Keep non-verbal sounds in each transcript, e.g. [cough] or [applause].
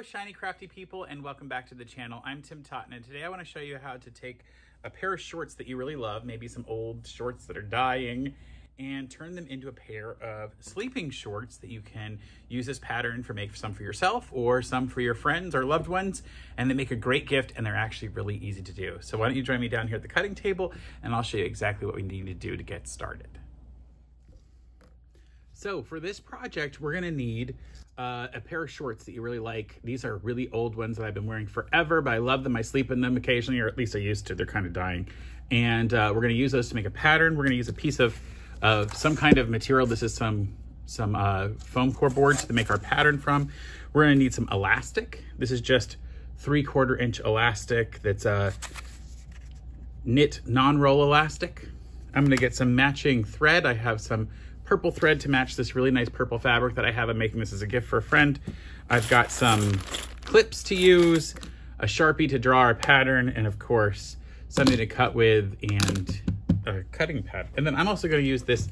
Hello, shiny crafty people, and welcome back to the channel. I'm Tim Totten, and today I want to show you how to take a pair of shorts that you really love, maybe some old shorts that are dying, and turn them into a pair of sleeping shorts that you can use as pattern for make some for yourself or some for your friends or loved ones. And they make a great gift and they're actually really easy to do. So why don't you join me down here at the cutting table and I'll show you exactly what we need to do to get started. So for this project, we're gonna need uh, a pair of shorts that you really like. These are really old ones that I've been wearing forever, but I love them. I sleep in them occasionally, or at least I used to. They're kind of dying. And uh, we're gonna use those to make a pattern. We're gonna use a piece of uh, some kind of material. This is some, some uh, foam core boards to make our pattern from. We're gonna need some elastic. This is just three quarter inch elastic that's a uh, knit non-roll elastic. I'm gonna get some matching thread. I have some purple thread to match this really nice purple fabric that I have. I'm making this as a gift for a friend. I've got some clips to use, a Sharpie to draw our pattern, and of course, something to cut with and a cutting pad. And then I'm also gonna use this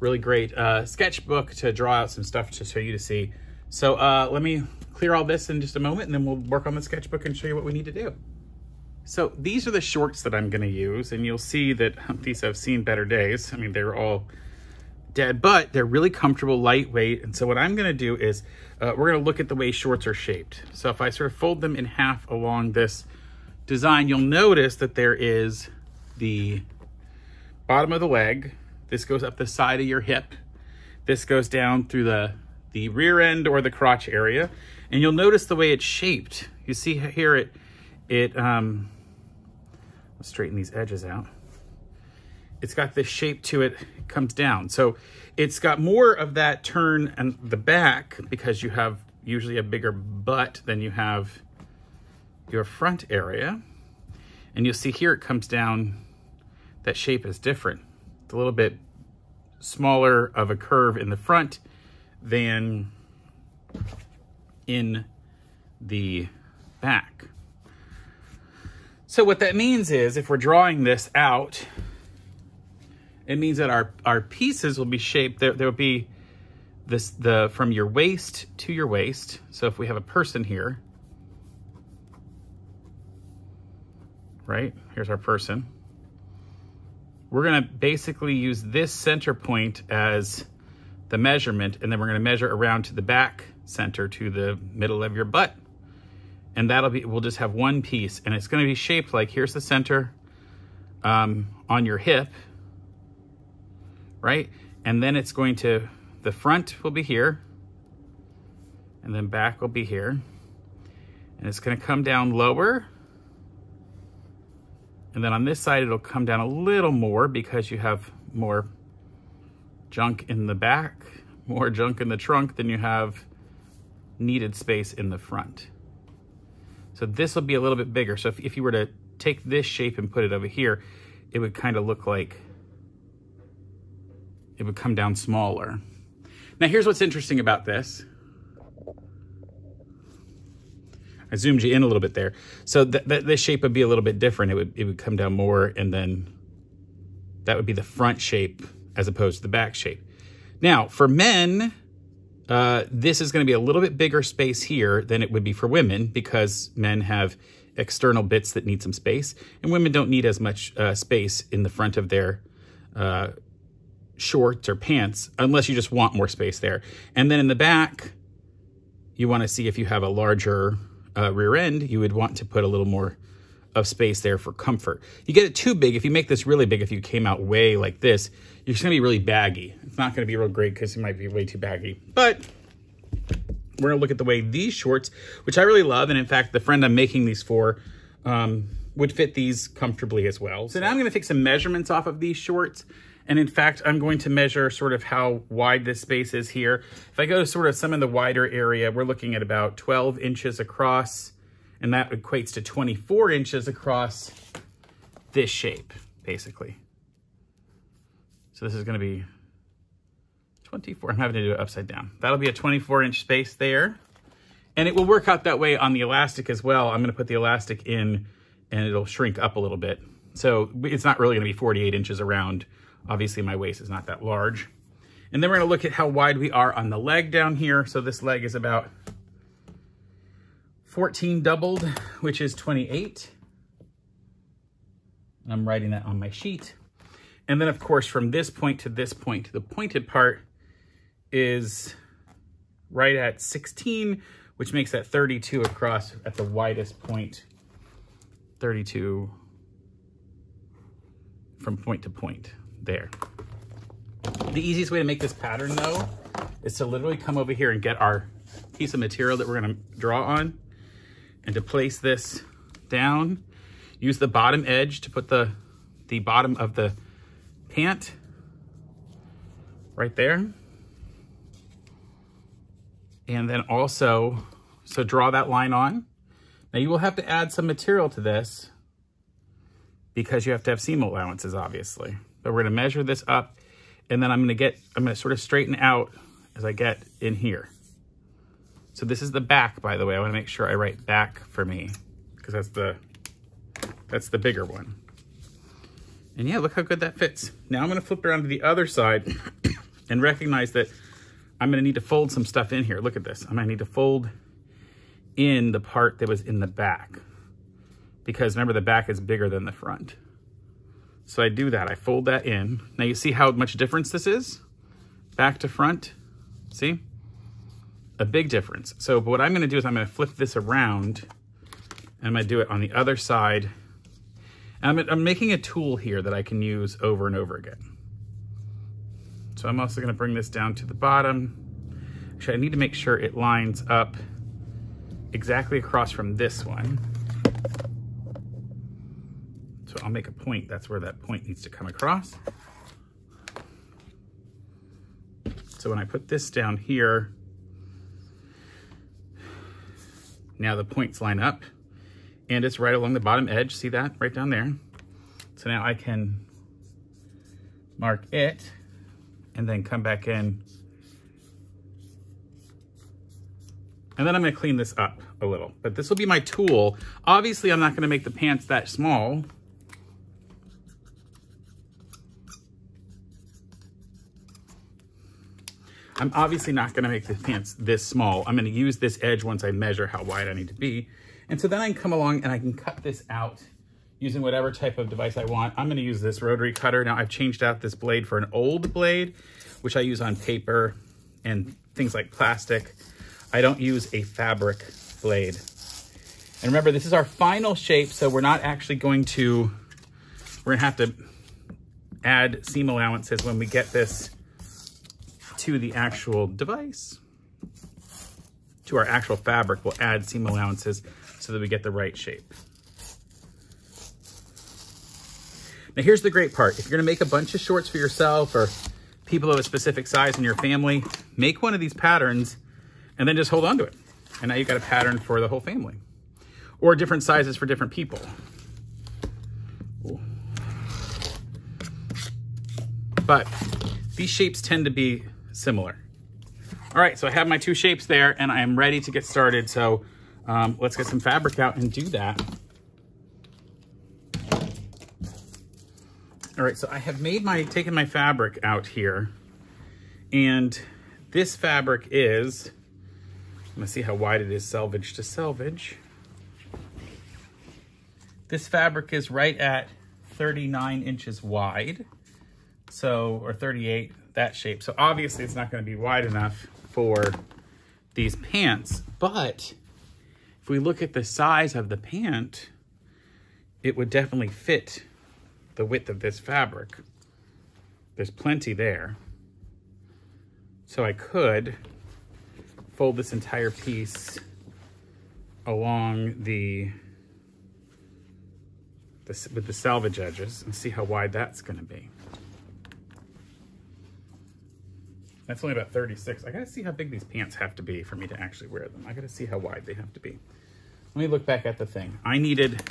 really great uh, sketchbook to draw out some stuff to show you to see. So uh, let me clear all this in just a moment and then we'll work on the sketchbook and show you what we need to do. So these are the shorts that I'm gonna use and you'll see that [laughs] these have seen better days. I mean, they're all dead, but they're really comfortable, lightweight. And so what I'm gonna do is uh, we're gonna look at the way shorts are shaped. So if I sort of fold them in half along this design, you'll notice that there is the bottom of the leg. This goes up the side of your hip. This goes down through the, the rear end or the crotch area. And you'll notice the way it's shaped. You see here it, it um, let's straighten these edges out it's got this shape to it, it comes down. So it's got more of that turn and the back because you have usually a bigger butt than you have your front area. And you'll see here it comes down, that shape is different. It's a little bit smaller of a curve in the front than in the back. So what that means is if we're drawing this out, it means that our, our pieces will be shaped, there, there will be this the from your waist to your waist. So if we have a person here, right? Here's our person. We're gonna basically use this center point as the measurement, and then we're gonna measure around to the back center to the middle of your butt. And that'll be, we'll just have one piece, and it's gonna be shaped like, here's the center um, on your hip, right? And then it's going to, the front will be here, and then back will be here. And it's gonna come down lower. And then on this side, it'll come down a little more because you have more junk in the back, [laughs] more junk in the trunk than you have needed space in the front. So this will be a little bit bigger. So if, if you were to take this shape and put it over here, it would kind of look like it would come down smaller. Now here's what's interesting about this. I zoomed you in a little bit there. So th th this shape would be a little bit different. It would, it would come down more and then that would be the front shape as opposed to the back shape. Now for men, uh, this is gonna be a little bit bigger space here than it would be for women because men have external bits that need some space and women don't need as much uh, space in the front of their uh, shorts or pants, unless you just want more space there. And then in the back, you want to see if you have a larger uh, rear end, you would want to put a little more of space there for comfort. You get it too big, if you make this really big, if you came out way like this, you're just gonna be really baggy. It's not gonna be real great because it might be way too baggy. But we're gonna look at the way these shorts, which I really love, and in fact, the friend I'm making these for um, would fit these comfortably as well. So now I'm gonna take some measurements off of these shorts and in fact, I'm going to measure sort of how wide this space is here. If I go to sort of some of the wider area, we're looking at about 12 inches across, and that equates to 24 inches across this shape, basically. So this is gonna be 24, I'm having to do it upside down. That'll be a 24 inch space there. And it will work out that way on the elastic as well. I'm gonna put the elastic in and it'll shrink up a little bit. So it's not really gonna be 48 inches around Obviously my waist is not that large. And then we're gonna look at how wide we are on the leg down here. So this leg is about 14 doubled, which is 28. I'm writing that on my sheet. And then of course, from this point to this point, the pointed part is right at 16, which makes that 32 across at the widest point, 32 from point to point there. The easiest way to make this pattern though, is to literally come over here and get our piece of material that we're gonna draw on and to place this down, use the bottom edge to put the, the bottom of the pant right there. And then also, so draw that line on. Now you will have to add some material to this because you have to have seam allowances, obviously. But we're gonna measure this up and then I'm gonna get, I'm gonna sort of straighten out as I get in here. So this is the back, by the way. I wanna make sure I write back for me because that's the, that's the bigger one. And yeah, look how good that fits. Now I'm gonna flip around to the other side [coughs] and recognize that I'm gonna need to fold some stuff in here. Look at this. I'm gonna need to fold in the part that was in the back because remember the back is bigger than the front. So I do that, I fold that in. Now you see how much difference this is? Back to front, see? A big difference. So what I'm gonna do is I'm gonna flip this around and I'm gonna do it on the other side. And I'm, I'm making a tool here that I can use over and over again. So I'm also gonna bring this down to the bottom. Actually, I need to make sure it lines up exactly across from this one. So I'll make a point. That's where that point needs to come across. So when I put this down here, now the points line up and it's right along the bottom edge. See that right down there? So now I can mark it and then come back in. And then I'm gonna clean this up a little, but this will be my tool. Obviously, I'm not gonna make the pants that small. I'm obviously not gonna make the pants this small. I'm gonna use this edge once I measure how wide I need to be. And so then I can come along and I can cut this out using whatever type of device I want. I'm gonna use this rotary cutter. Now I've changed out this blade for an old blade, which I use on paper and things like plastic. I don't use a fabric blade. And remember, this is our final shape, so we're not actually going to, we're gonna have to add seam allowances when we get this to the actual device. To our actual fabric, we'll add seam allowances so that we get the right shape. Now here's the great part. If you're gonna make a bunch of shorts for yourself or people of a specific size in your family, make one of these patterns and then just hold on to it. And now you've got a pattern for the whole family. Or different sizes for different people. But these shapes tend to be similar. All right, so I have my two shapes there and I am ready to get started. So um, let's get some fabric out and do that. All right, so I have made my, taken my fabric out here and this fabric is, I'm gonna see how wide it is selvage to selvage. This fabric is right at 39 inches wide. So, or 38, that shape. So obviously it's not gonna be wide enough for these pants, but if we look at the size of the pant, it would definitely fit the width of this fabric. There's plenty there. So I could fold this entire piece along the, the with the selvage edges and see how wide that's gonna be. That's only about 36. I gotta see how big these pants have to be for me to actually wear them. I gotta see how wide they have to be. Let me look back at the thing. I needed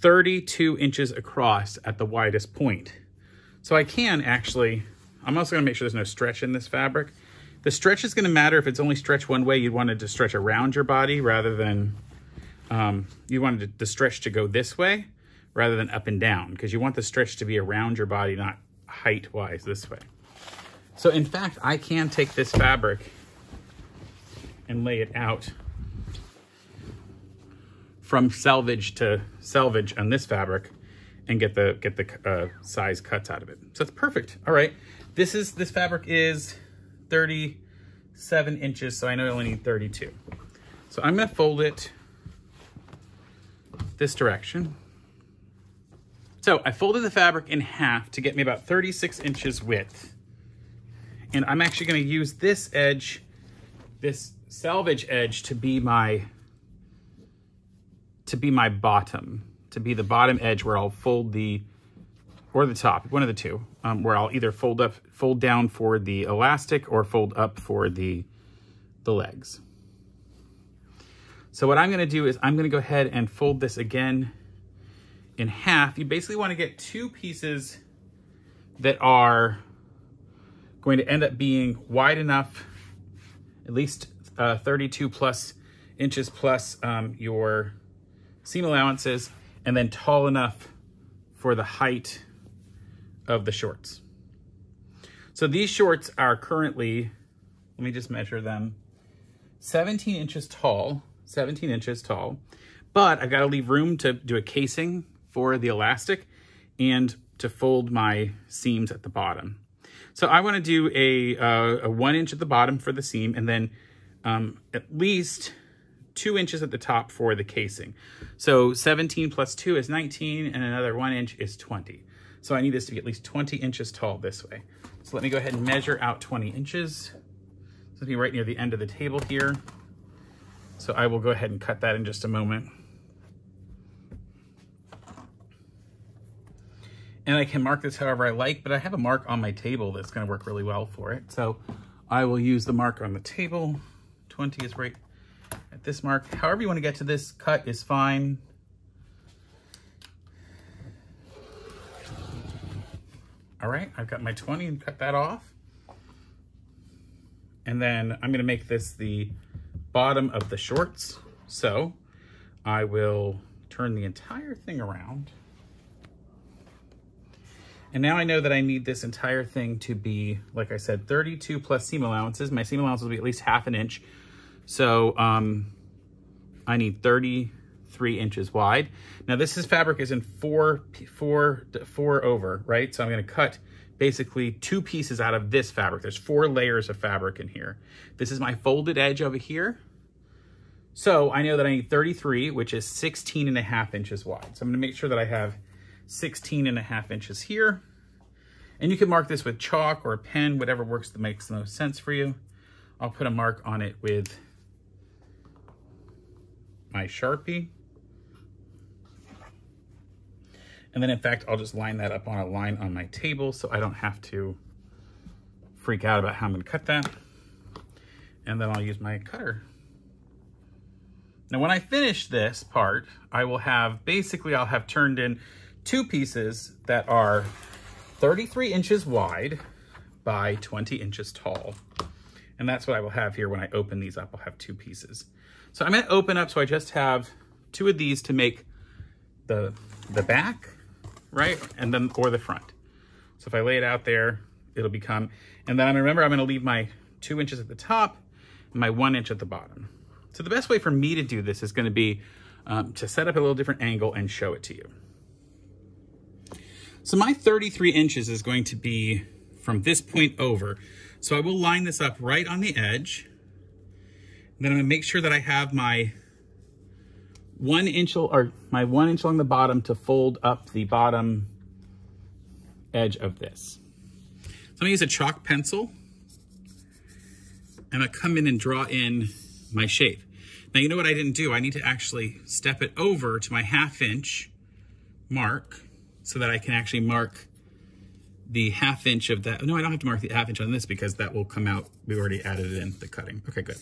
32 inches across at the widest point. So I can actually, I'm also gonna make sure there's no stretch in this fabric. The stretch is gonna matter if it's only stretch one way, you'd want it to stretch around your body rather than, um, you wanted the stretch to go this way rather than up and down because you want the stretch to be around your body, not height-wise this way. So in fact, I can take this fabric and lay it out from selvage to selvage on this fabric and get the get the uh, size cuts out of it. So it's perfect. All right, this is this fabric is 37 inches, so I know I only need 32. So I'm gonna fold it this direction. So I folded the fabric in half to get me about 36 inches width. And I'm actually gonna use this edge, this selvage edge to be my, to be my bottom, to be the bottom edge where I'll fold the, or the top, one of the two, um, where I'll either fold up, fold down for the elastic or fold up for the, the legs. So what I'm gonna do is I'm gonna go ahead and fold this again in half. You basically wanna get two pieces that are going to end up being wide enough, at least uh, 32 plus inches plus um, your seam allowances, and then tall enough for the height of the shorts. So these shorts are currently, let me just measure them, 17 inches tall 17 inches tall, but I've got to leave room to do a casing for the elastic and to fold my seams at the bottom. So I want to do a, uh, a one inch at the bottom for the seam and then um, at least two inches at the top for the casing. So 17 plus two is 19 and another one inch is 20. So I need this to be at least 20 inches tall this way. So let me go ahead and measure out 20 inches. So be right near the end of the table here. So I will go ahead and cut that in just a moment. And I can mark this however I like, but I have a mark on my table that's gonna work really well for it. So I will use the mark on the table. 20 is right at this mark. However you wanna get to this cut is fine. All right, I've got my 20 and cut that off. And then I'm gonna make this the bottom of the shorts. So I will turn the entire thing around. And now I know that I need this entire thing to be, like I said, 32 plus seam allowances. My seam allowance will be at least half an inch. So um, I need 33 inches wide. Now this is fabric is in four, four, four over, right? So I'm gonna cut basically two pieces out of this fabric. There's four layers of fabric in here. This is my folded edge over here. So I know that I need 33, which is 16 and a half inches wide. So I'm gonna make sure that I have 16 and a half inches here. And you can mark this with chalk or a pen, whatever works that makes the most sense for you. I'll put a mark on it with my Sharpie. And then in fact, I'll just line that up on a line on my table so I don't have to freak out about how I'm gonna cut that. And then I'll use my cutter. Now when I finish this part, I will have, basically I'll have turned in two pieces that are 33 inches wide by 20 inches tall. And that's what I will have here when I open these up. I'll have two pieces. So I'm gonna open up so I just have two of these to make the, the back right? And then, or the front. So if I lay it out there, it'll become, and then I remember I'm gonna leave my two inches at the top and my one inch at the bottom. So the best way for me to do this is gonna be um, to set up a little different angle and show it to you. So my 33 inches is going to be from this point over. So I will line this up right on the edge. Then I'm gonna make sure that I have my one inch or my one inch along the bottom to fold up the bottom edge of this. So I'm gonna use a chalk pencil and I come in and draw in my shape. Now you know what I didn't do? I need to actually step it over to my half inch mark so that I can actually mark the half inch of that. No, I don't have to mark the half inch on this because that will come out. We already added it in the cutting. Okay, good.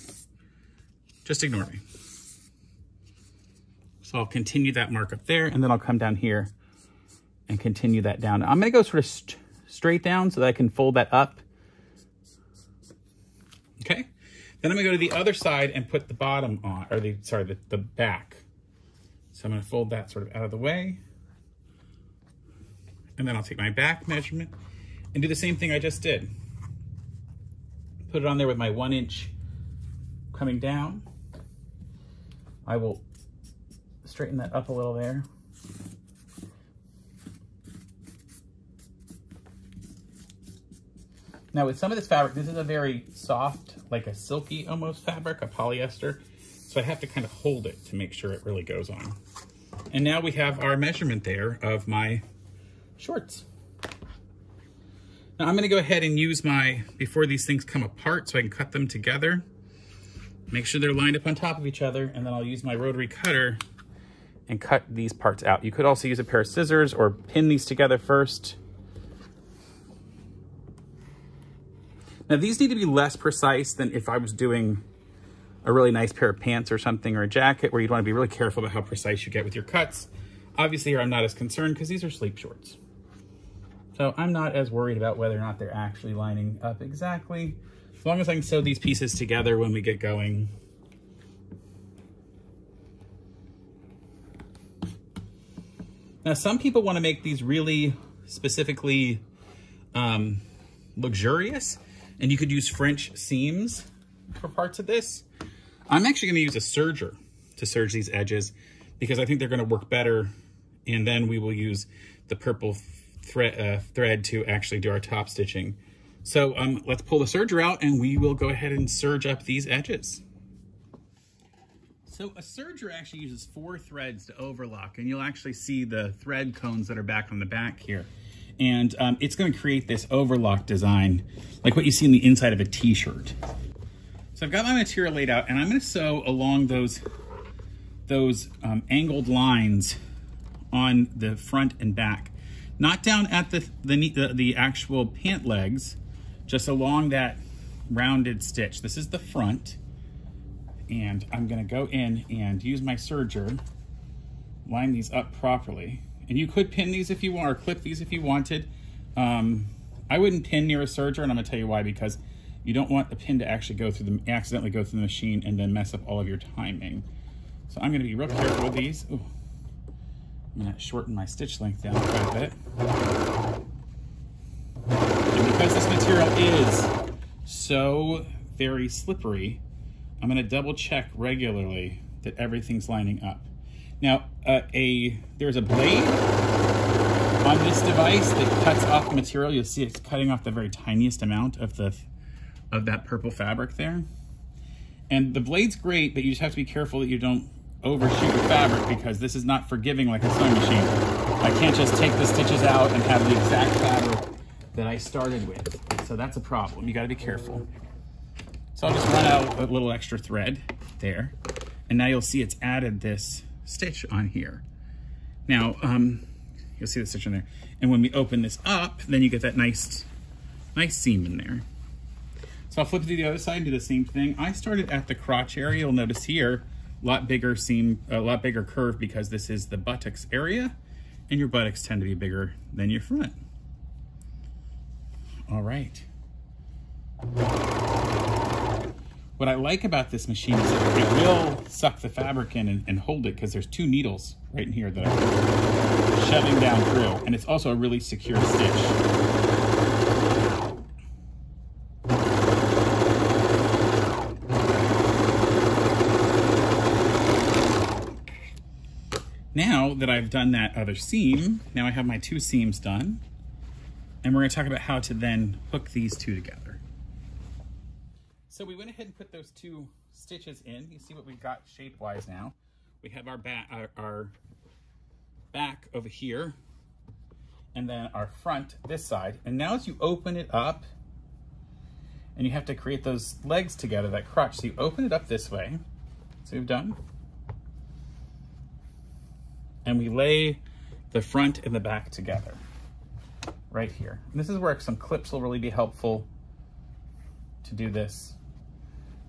Just ignore me. So I'll continue that mark up there and then I'll come down here and continue that down. I'm gonna go sort of st straight down so that I can fold that up. Okay. Then I'm gonna go to the other side and put the bottom on, or the, sorry, the, the back. So I'm gonna fold that sort of out of the way. And then I'll take my back measurement and do the same thing I just did. Put it on there with my one inch coming down. I will straighten that up a little there. Now with some of this fabric, this is a very soft, like a silky almost fabric, a polyester. So I have to kind of hold it to make sure it really goes on. And now we have our measurement there of my shorts. Now I'm gonna go ahead and use my, before these things come apart so I can cut them together, make sure they're lined up on top of each other, and then I'll use my rotary cutter and cut these parts out. You could also use a pair of scissors or pin these together first. Now these need to be less precise than if I was doing a really nice pair of pants or something or a jacket where you'd want to be really careful about how precise you get with your cuts. Obviously here I'm not as concerned because these are sleep shorts. So I'm not as worried about whether or not they're actually lining up exactly. As long as I can sew these pieces together when we get going. Now some people want to make these really specifically um, luxurious and you could use French seams for parts of this. I'm actually gonna use a serger to serge these edges because I think they're gonna work better. And then we will use the purple thread, uh, thread to actually do our top stitching. So um, let's pull the serger out and we will go ahead and serge up these edges. So a serger actually uses four threads to overlock and you'll actually see the thread cones that are back on the back here and um, it's going to create this overlock design like what you see in the inside of a t-shirt. So I've got my material laid out and I'm going to sew along those those um, angled lines on the front and back. Not down at the, the, the, the actual pant legs, just along that rounded stitch. This is the front. And I'm gonna go in and use my serger, line these up properly. And you could pin these if you want, or clip these if you wanted. Um, I wouldn't pin near a serger, and I'm gonna tell you why, because you don't want the pin to actually go through the, accidentally go through the machine and then mess up all of your timing. So I'm gonna be real careful with these. Ooh. I'm gonna shorten my stitch length down quite a bit. And because this material is so very slippery, I'm gonna double check regularly that everything's lining up. Now, uh, a there's a blade on this device that cuts off the material. You'll see it's cutting off the very tiniest amount of the of that purple fabric there. And the blade's great, but you just have to be careful that you don't overshoot the fabric because this is not forgiving like a sewing machine. I can't just take the stitches out and have the exact fabric that I started with. So that's a problem. You gotta be careful. So I'll just run out a little extra thread there. And now you'll see it's added this stitch on here. Now, um, you'll see the stitch in there. And when we open this up, then you get that nice, nice seam in there. So I'll flip it to the other side and do the same thing. I started at the crotch area. You'll notice here, lot bigger seam, a lot bigger curve because this is the buttocks area and your buttocks tend to be bigger than your front. All right. What I like about this machine is that it will suck the fabric in and, and hold it because there's two needles right in here that are shoving down through. And it's also a really secure stitch. Now that I've done that other seam, now I have my two seams done. And we're gonna talk about how to then hook these two together. So we went ahead and put those two stitches in. You see what we've got shape-wise now. We have our back, our, our back over here, and then our front this side. And now as you open it up, and you have to create those legs together, that crotch. So you open it up this way. So we've done. And we lay the front and the back together right here. And this is where some clips will really be helpful to do this.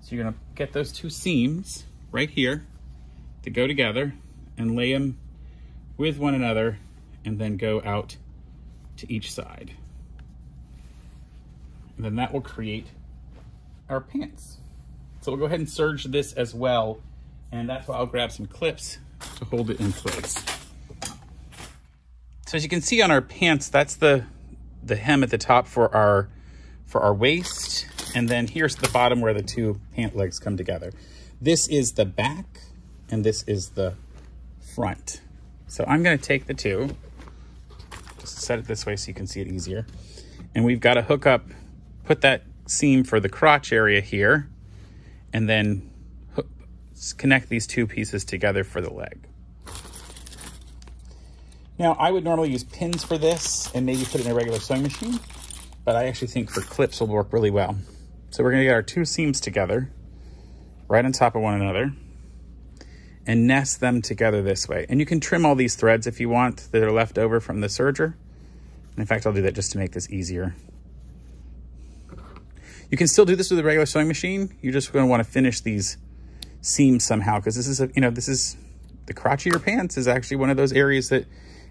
So you're gonna get those two seams right here to go together and lay them with one another and then go out to each side. And then that will create our pants. So we'll go ahead and serge this as well. And that's why I'll grab some clips to hold it in place. So as you can see on our pants, that's the, the hem at the top for our, for our waist. And then here's the bottom where the two pant legs come together. This is the back and this is the front. So I'm gonna take the two, just set it this way so you can see it easier. And we've got to hook up, put that seam for the crotch area here, and then connect these two pieces together for the leg. Now, I would normally use pins for this and maybe put it in a regular sewing machine, but I actually think for clips will work really well. So we're gonna get our two seams together, right on top of one another, and nest them together this way. And you can trim all these threads if you want that are left over from the serger. And in fact, I'll do that just to make this easier. You can still do this with a regular sewing machine. You're just gonna wanna finish these seams somehow because this is, a, you know, this is, the crotch of your pants is actually one of those areas that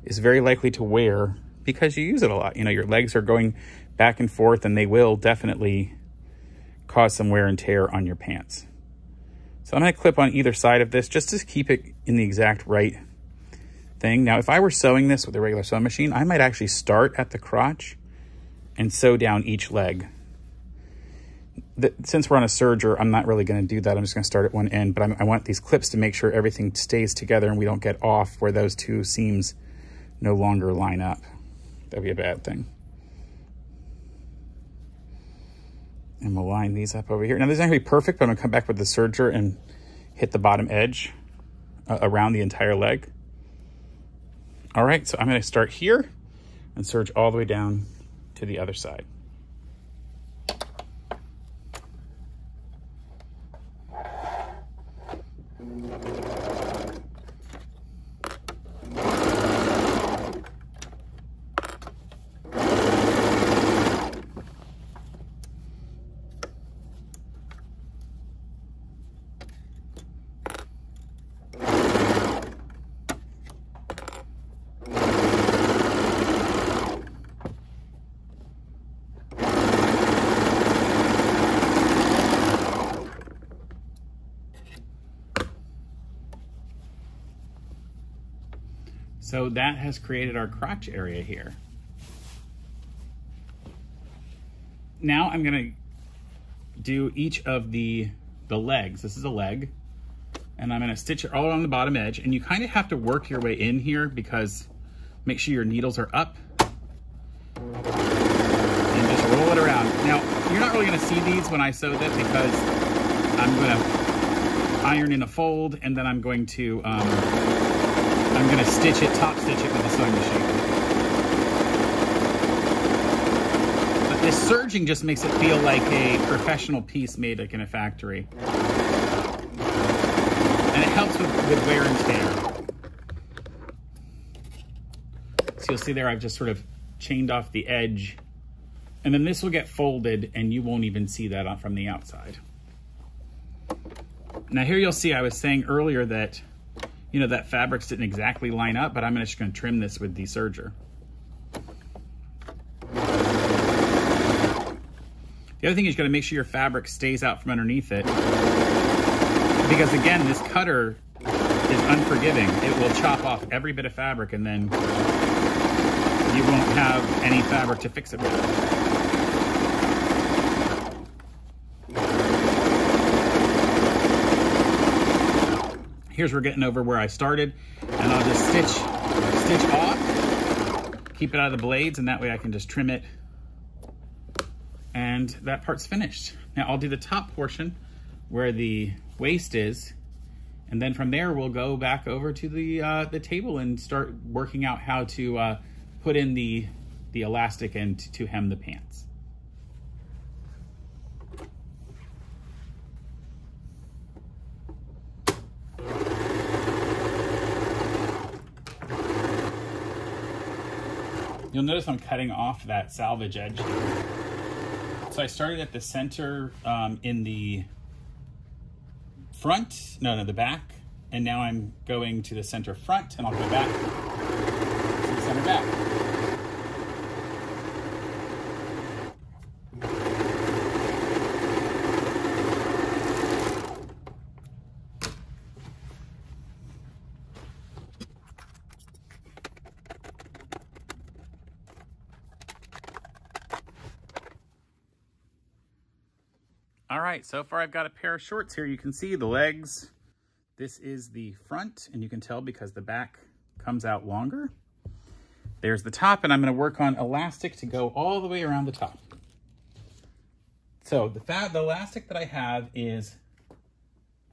is very likely to wear because you use it a lot. You know, your legs are going back and forth and they will definitely cause some wear and tear on your pants. So I'm gonna clip on either side of this just to keep it in the exact right thing. Now, if I were sewing this with a regular sewing machine, I might actually start at the crotch and sew down each leg. Since we're on a serger, I'm not really gonna do that. I'm just gonna start at one end, but I'm, I want these clips to make sure everything stays together and we don't get off where those two seams no longer line up. That'd be a bad thing. And we'll line these up over here. Now, this is not gonna be perfect, but I'm gonna come back with the serger and hit the bottom edge uh, around the entire leg. All right, so I'm gonna start here and serge all the way down to the other side. So that has created our crotch area here. Now I'm gonna do each of the, the legs. This is a leg. And I'm gonna stitch it all along the bottom edge. And you kind of have to work your way in here because make sure your needles are up. And just roll it around. Now, you're not really gonna see these when I sew this because I'm gonna iron in a fold and then I'm going to um, I'm going to stitch it, top stitch it with a sewing machine. But this serging just makes it feel like a professional piece made like in a factory. And it helps with, with wear and tear. So you'll see there I've just sort of chained off the edge. And then this will get folded and you won't even see that from the outside. Now here you'll see I was saying earlier that you know, that fabrics didn't exactly line up, but I'm just gonna trim this with the serger. The other thing is you gotta make sure your fabric stays out from underneath it. Because again, this cutter is unforgiving. It will chop off every bit of fabric and then you won't have any fabric to fix it with. Here's we're getting over where I started and I'll just stitch, stitch off, keep it out of the blades and that way I can just trim it and that part's finished. Now I'll do the top portion where the waist is and then from there we'll go back over to the uh, the table and start working out how to uh, put in the the elastic and to, to hem the pants. You'll notice I'm cutting off that selvage edge. So I started at the center um, in the front, no, no, the back, and now I'm going to the center front, and I'll go back to the center back. Right, so far I've got a pair of shorts here. You can see the legs, This is the front, and you can tell because the back comes out longer. There's the top, and I'm gonna work on elastic to go all the way around the top. So the, fat, the elastic that I have is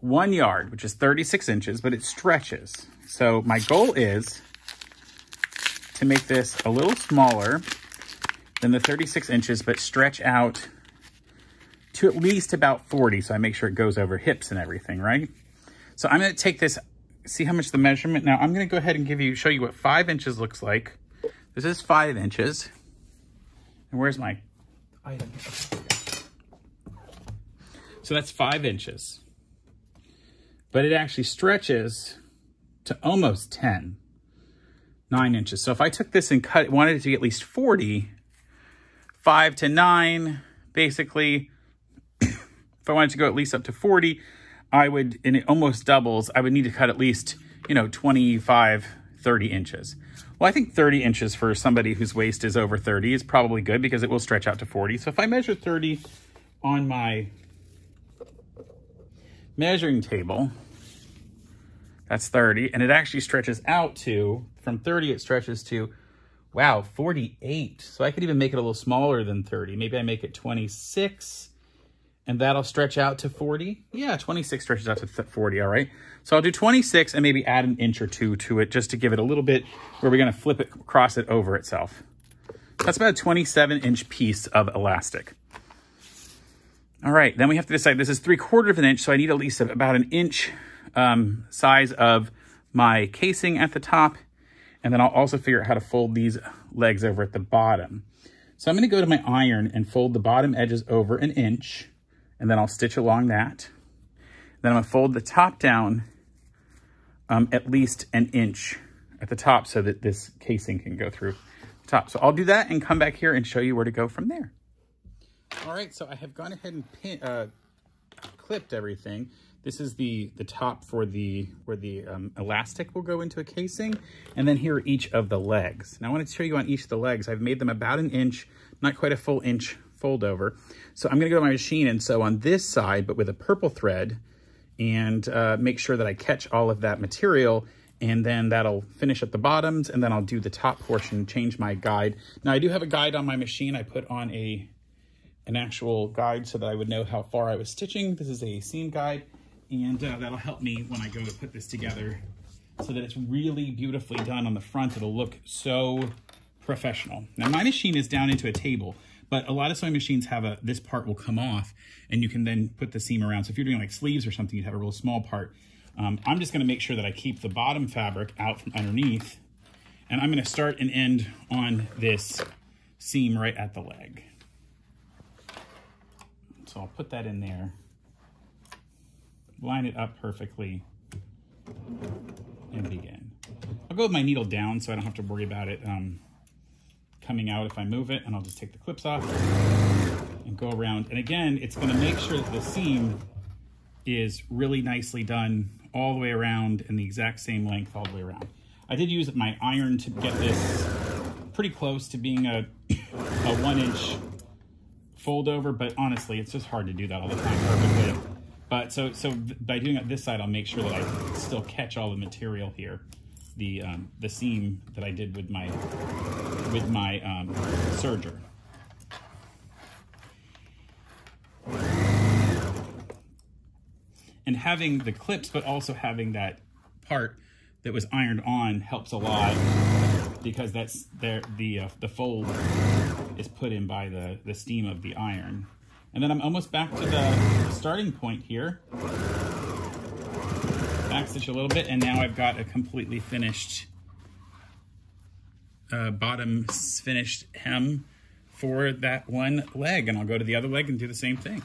one yard, which is 36 inches, but it stretches. So my goal is to make this a little smaller than the 36 inches, but stretch out to at least about 40. So I make sure it goes over hips and everything, right? So I'm going to take this, see how much the measurement. Now I'm going to go ahead and give you, show you what five inches looks like. This is five inches. And where's my item? So that's five inches. But it actually stretches to almost 10, nine inches. So if I took this and cut, wanted it to be at least 40, five to nine, basically, if I wanted to go at least up to 40, I would, and it almost doubles, I would need to cut at least, you know, 25, 30 inches. Well, I think 30 inches for somebody whose waist is over 30 is probably good because it will stretch out to 40. So if I measure 30 on my measuring table, that's 30, and it actually stretches out to, from 30 it stretches to, wow, 48. So I could even make it a little smaller than 30. Maybe I make it 26 and that'll stretch out to 40. Yeah, 26 stretches out to 40, all right? So I'll do 26 and maybe add an inch or two to it just to give it a little bit where we're gonna flip it, cross it over itself. That's about a 27 inch piece of elastic. All right, then we have to decide, this is three quarter of an inch, so I need at least about an inch um, size of my casing at the top. And then I'll also figure out how to fold these legs over at the bottom. So I'm gonna go to my iron and fold the bottom edges over an inch and then I'll stitch along that. Then I'm gonna fold the top down um, at least an inch at the top so that this casing can go through the top. So I'll do that and come back here and show you where to go from there. All right, so I have gone ahead and pin, uh, clipped everything. This is the, the top for the, where the um, elastic will go into a casing. And then here are each of the legs. Now I want to show you on each of the legs. I've made them about an inch, not quite a full inch fold over. So I'm gonna go to my machine and sew on this side, but with a purple thread and uh, make sure that I catch all of that material and then that'll finish at the bottoms and then I'll do the top portion, change my guide. Now I do have a guide on my machine. I put on a an actual guide so that I would know how far I was stitching. This is a seam guide and uh, that'll help me when I go to put this together so that it's really beautifully done on the front. It'll look so professional. Now my machine is down into a table, but a lot of sewing machines have a, this part will come off and you can then put the seam around. So if you're doing like sleeves or something, you'd have a real small part. Um, I'm just gonna make sure that I keep the bottom fabric out from underneath and I'm gonna start and end on this seam right at the leg. So I'll put that in there, line it up perfectly and begin. I'll go with my needle down so I don't have to worry about it um, coming out if I move it and I'll just take the clips off and go around. And again, it's gonna make sure that the seam is really nicely done all the way around and the exact same length all the way around. I did use my iron to get this pretty close to being a, [coughs] a one inch fold over, but honestly, it's just hard to do that all the time perfectly. But so, so by doing it this side, I'll make sure that I still catch all the material here the um, the seam that I did with my with my um, serger. And having the clips, but also having that part that was ironed on helps a lot because that's there the uh, the fold is put in by the the steam of the iron. And then I'm almost back to the starting point here a little bit, and now I've got a completely finished uh, bottom finished hem for that one leg. And I'll go to the other leg and do the same thing.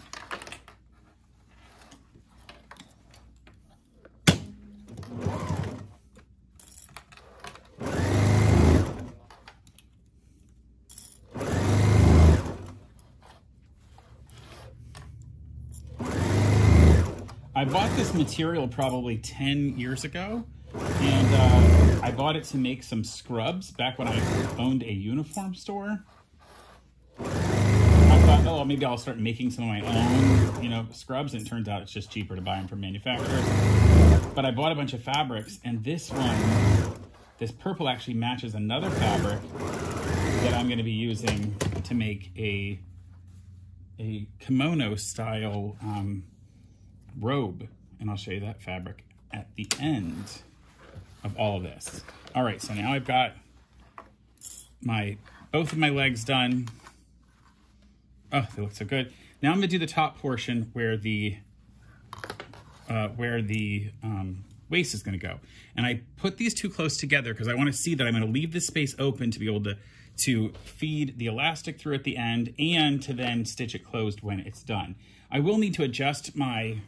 I bought this material probably 10 years ago, and uh, I bought it to make some scrubs back when I owned a uniform store. I thought, oh, maybe I'll start making some of my own, you know, scrubs, and it turns out it's just cheaper to buy them from manufacturers. but I bought a bunch of fabrics and this one, this purple actually matches another fabric that I'm gonna be using to make a, a kimono style um, robe. And I'll show you that fabric at the end of all of this. All right, so now I've got my both of my legs done. Oh, they look so good. Now I'm gonna do the top portion where the uh, where the um, waist is gonna go. And I put these two close together because I wanna see that I'm gonna leave this space open to be able to, to feed the elastic through at the end and to then stitch it closed when it's done. I will need to adjust my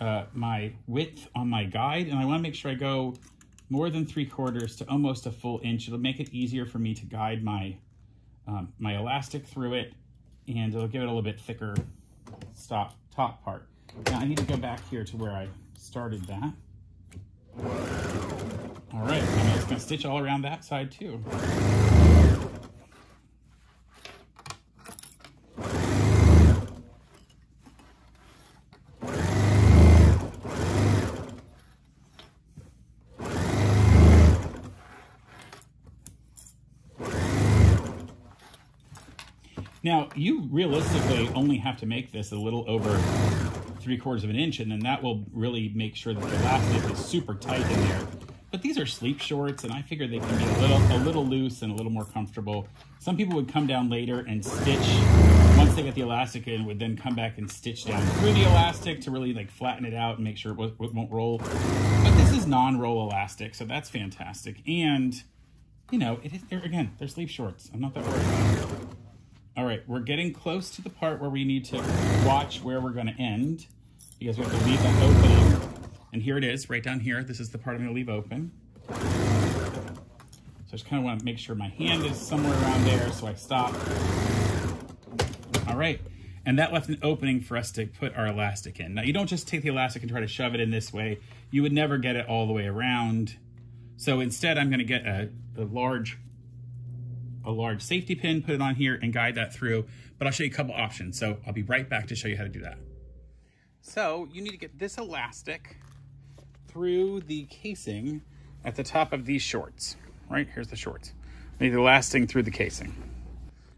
uh, my width on my guide and I wanna make sure I go more than three quarters to almost a full inch. It'll make it easier for me to guide my, um, my elastic through it and it'll give it a little bit thicker stop, top part. Now I need to go back here to where I started that. All right, I'm just gonna stitch all around that side too. Now, you realistically only have to make this a little over three quarters of an inch, and then that will really make sure that the elastic is super tight in there. But these are sleep shorts, and I figure they can be a little, a little loose and a little more comfortable. Some people would come down later and stitch, once they get the elastic in, would then come back and stitch down through the elastic to really like flatten it out and make sure it won't roll. But this is non-roll elastic, so that's fantastic. And, you know, it is, again, they're sleep shorts. I'm not that worried. All right, we're getting close to the part where we need to watch where we're gonna end because we have to leave that opening. And here it is, right down here. This is the part I'm gonna leave open. So I just kind of wanna make sure my hand is somewhere around there, so I stop. All right, and that left an opening for us to put our elastic in. Now you don't just take the elastic and try to shove it in this way. You would never get it all the way around. So instead I'm gonna get a, a large a large safety pin, put it on here and guide that through, but I'll show you a couple options. So I'll be right back to show you how to do that. So you need to get this elastic through the casing at the top of these shorts, right? Here's the shorts. We need the elastic through the casing.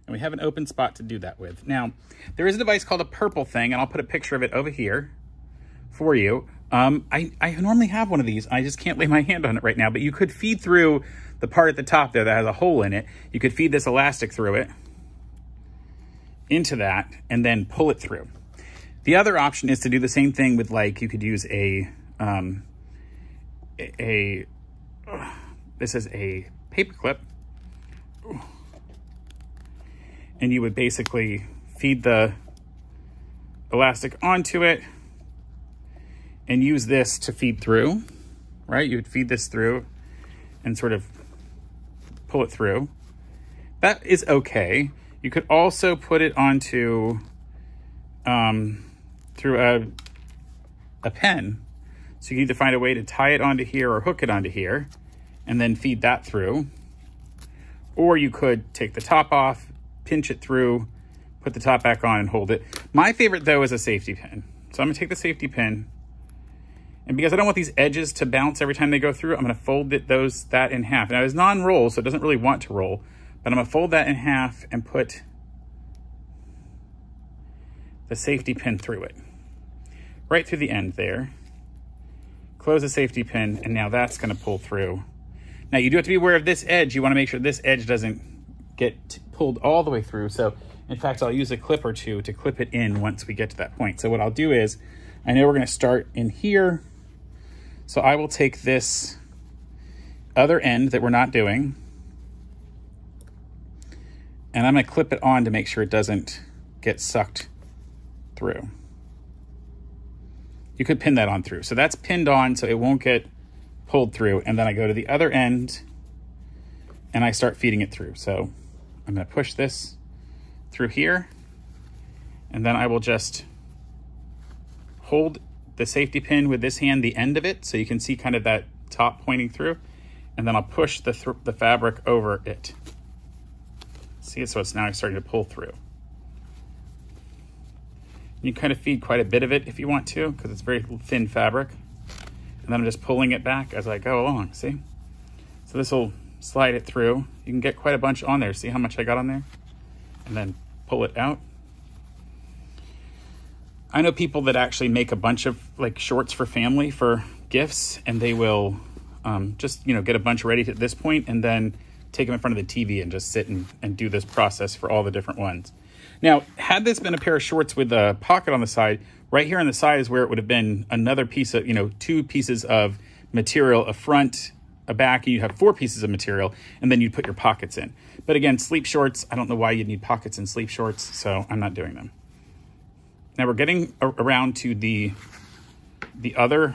And we have an open spot to do that with. Now, there is a device called a purple thing, and I'll put a picture of it over here for you. Um, I, I normally have one of these. I just can't lay my hand on it right now, but you could feed through the part at the top there that has a hole in it, you could feed this elastic through it into that and then pull it through. The other option is to do the same thing with like, you could use a, um, a, this is a paper clip. And you would basically feed the elastic onto it and use this to feed through, right? You would feed this through and sort of pull it through. That is okay. You could also put it onto, um, through a, a pen. So you need to find a way to tie it onto here or hook it onto here and then feed that through. Or you could take the top off, pinch it through, put the top back on and hold it. My favorite though is a safety pin. So I'm gonna take the safety pin and because I don't want these edges to bounce every time they go through, I'm gonna fold it, those that in half. Now it's non-roll, so it doesn't really want to roll, but I'm gonna fold that in half and put the safety pin through it. Right through the end there. Close the safety pin, and now that's gonna pull through. Now you do have to be aware of this edge. You wanna make sure this edge doesn't get pulled all the way through. So in fact, I'll use a clip or two to clip it in once we get to that point. So what I'll do is, I know we're gonna start in here, so I will take this other end that we're not doing, and I'm gonna clip it on to make sure it doesn't get sucked through. You could pin that on through. So that's pinned on so it won't get pulled through. And then I go to the other end and I start feeding it through. So I'm gonna push this through here and then I will just hold the safety pin with this hand, the end of it, so you can see kind of that top pointing through. And then I'll push the, th the fabric over it. See, so it's now starting to pull through. You kind of feed quite a bit of it if you want to, because it's very thin fabric. And then I'm just pulling it back as I go along, see? So this will slide it through. You can get quite a bunch on there. See how much I got on there? And then pull it out. I know people that actually make a bunch of like shorts for family for gifts and they will um, just, you know, get a bunch ready at this point and then take them in front of the TV and just sit and, and do this process for all the different ones. Now, had this been a pair of shorts with a pocket on the side, right here on the side is where it would have been another piece of, you know, two pieces of material, a front, a back, and you have four pieces of material, and then you'd put your pockets in. But again, sleep shorts, I don't know why you'd need pockets in sleep shorts, so I'm not doing them. Now we're getting around to the, the other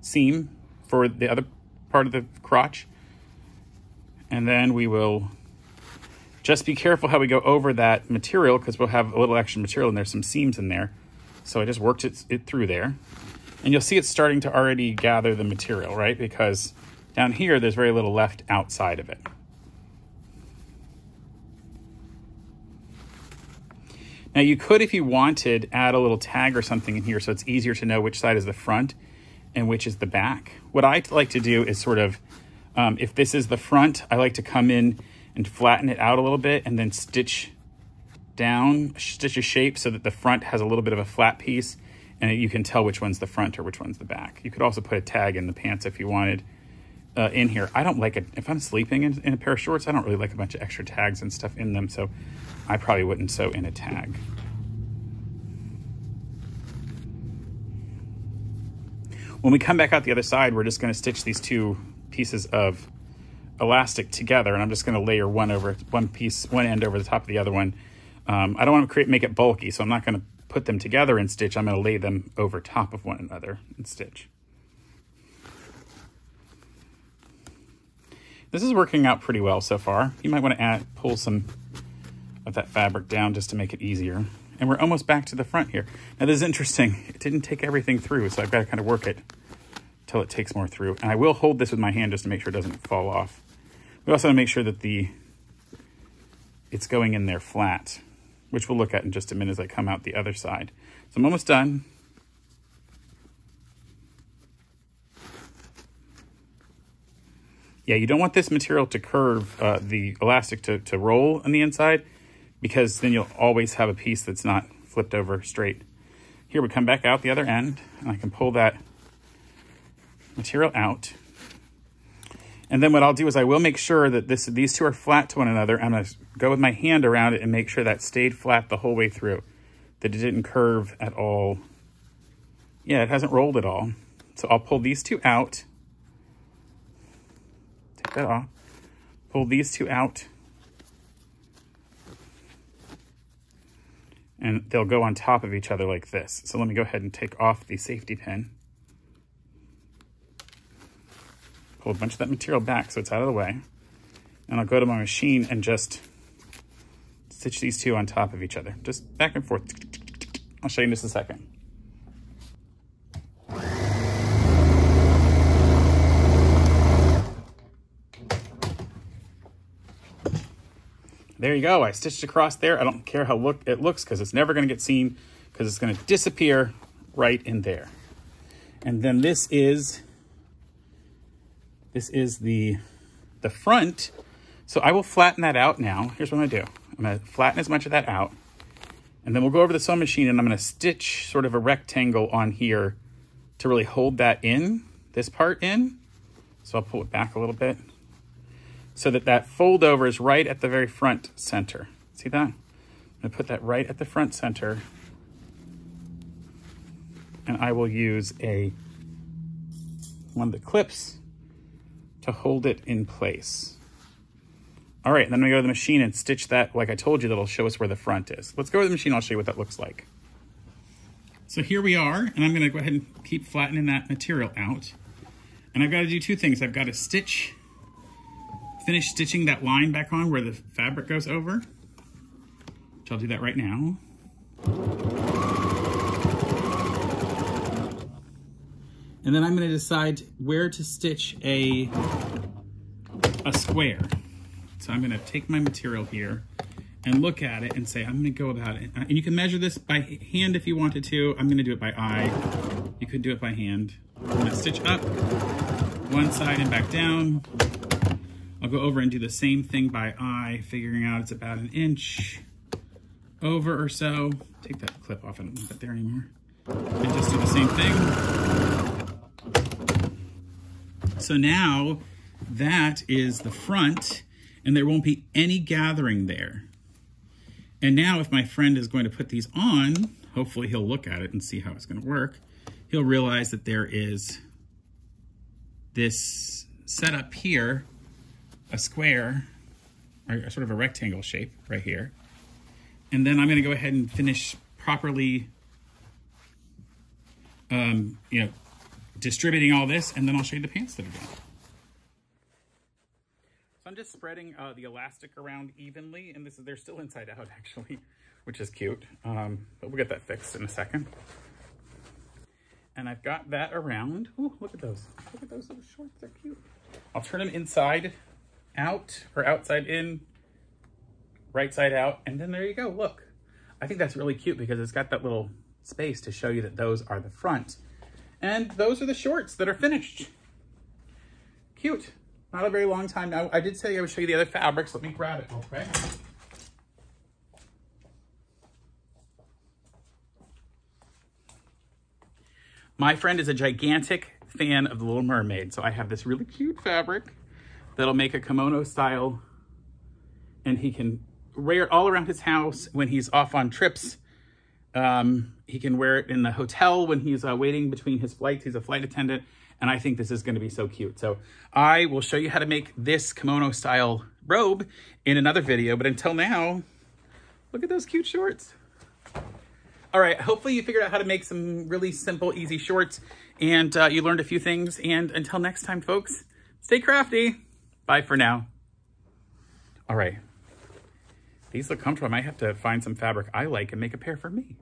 seam for the other part of the crotch. And then we will just be careful how we go over that material because we'll have a little extra material and there's some seams in there. So I just worked it, it through there. And you'll see it's starting to already gather the material, right? Because down here, there's very little left outside of it. Now you could, if you wanted, add a little tag or something in here so it's easier to know which side is the front and which is the back. What I like to do is sort of, um, if this is the front, I like to come in and flatten it out a little bit and then stitch down, stitch a shape so that the front has a little bit of a flat piece and you can tell which one's the front or which one's the back. You could also put a tag in the pants if you wanted uh, in here. I don't like it. If I'm sleeping in, in, a pair of shorts, I don't really like a bunch of extra tags and stuff in them, so I probably wouldn't sew in a tag. When we come back out the other side, we're just going to stitch these two pieces of elastic together, and I'm just going to layer one over one piece, one end over the top of the other one. Um, I don't want to create make it bulky, so I'm not going to put them together and stitch. I'm going to lay them over top of one another and stitch. This is working out pretty well so far. You might want to add, pull some of that fabric down just to make it easier. And we're almost back to the front here. Now this is interesting. It didn't take everything through, so I've got to kind of work it until it takes more through. And I will hold this with my hand just to make sure it doesn't fall off. We also want to make sure that the it's going in there flat, which we'll look at in just a minute as I come out the other side. So I'm almost done. Yeah, you don't want this material to curve, uh, the elastic to, to roll on the inside, because then you'll always have a piece that's not flipped over straight. Here we come back out the other end, and I can pull that material out. And then what I'll do is I will make sure that this these two are flat to one another. I'm to go with my hand around it and make sure that stayed flat the whole way through, that it didn't curve at all. Yeah, it hasn't rolled at all. So I'll pull these two out take that off. Pull these two out. And they'll go on top of each other like this. So let me go ahead and take off the safety pin. Pull a bunch of that material back so it's out of the way. And I'll go to my machine and just stitch these two on top of each other. Just back and forth. I'll show you in just a second. There you go. I stitched across there. I don't care how look it looks because it's never going to get seen because it's going to disappear right in there. And then this is, this is the, the front. So I will flatten that out now. Here's what I'm going to do. I'm going to flatten as much of that out. And then we'll go over the sewing machine and I'm going to stitch sort of a rectangle on here to really hold that in, this part in. So I'll pull it back a little bit so that that fold over is right at the very front center. See that? I'm gonna put that right at the front center and I will use a one of the clips to hold it in place. All right, then gonna go to the machine and stitch that like I told you that'll show us where the front is. Let's go to the machine, I'll show you what that looks like. So here we are, and I'm gonna go ahead and keep flattening that material out. And I've gotta do two things. I've gotta stitch finish stitching that line back on where the fabric goes over, which I'll do that right now. And then I'm gonna decide where to stitch a, a square. So I'm gonna take my material here and look at it and say, I'm gonna go about it. And you can measure this by hand if you wanted to. I'm gonna do it by eye. You could do it by hand. I'm gonna stitch up one side and back down. I'll go over and do the same thing by eye, figuring out it's about an inch over or so. Take that clip off, I don't want that there anymore. And just do the same thing. So now that is the front and there won't be any gathering there. And now if my friend is going to put these on, hopefully he'll look at it and see how it's gonna work. He'll realize that there is this setup here, a square, or sort of a rectangle shape right here. And then I'm gonna go ahead and finish properly, um, you know, distributing all this, and then I'll show you the pants that are done. So I'm just spreading uh, the elastic around evenly, and this is they're still inside out [laughs] actually, which is cute. Um, but we'll get that fixed in a second. And I've got that around. Ooh, look at those. Look at those little shorts, they're cute. I'll turn them inside out or outside in, right side out, and then there you go, look. I think that's really cute because it's got that little space to show you that those are the front. And those are the shorts that are finished. Cute. Not a very long time now. I did say I would show you the other fabrics. Let me grab it real quick. My friend is a gigantic fan of The Little Mermaid, so I have this really cute fabric that'll make a kimono style and he can wear it all around his house when he's off on trips. Um, he can wear it in the hotel when he's uh, waiting between his flights. He's a flight attendant and I think this is gonna be so cute. So I will show you how to make this kimono style robe in another video, but until now, look at those cute shorts. All right, hopefully you figured out how to make some really simple, easy shorts and uh, you learned a few things. And until next time, folks, stay crafty. Bye for now. All right. These look comfortable. I might have to find some fabric I like and make a pair for me.